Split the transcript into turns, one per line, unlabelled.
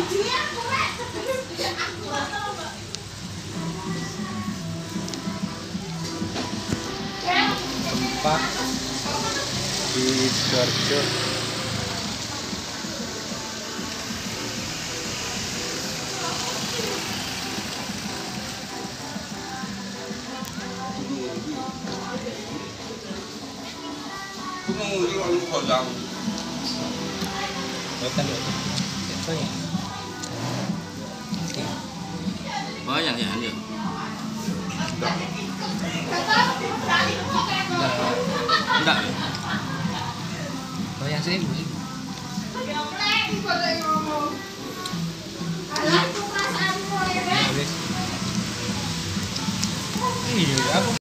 Tempat di Sidoarjo.
Gunung ini kalau.
Bukan itu. Itu ya.
Banyak ya.
Nah,
Enggak. ya?
banyak sih Bu. Iya, aku